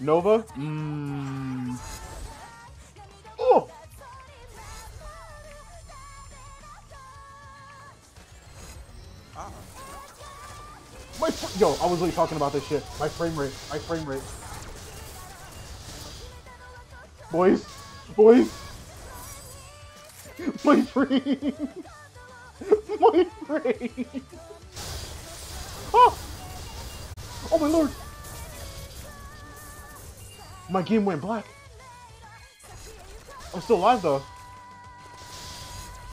Nova? Mmm. Oh! Ah. My fr- Yo, I was really talking about this shit. My frame rate. My frame rate. Boys. Boys. My frame. my frame. Oh! Oh my lord. My game went black. I'm still alive though.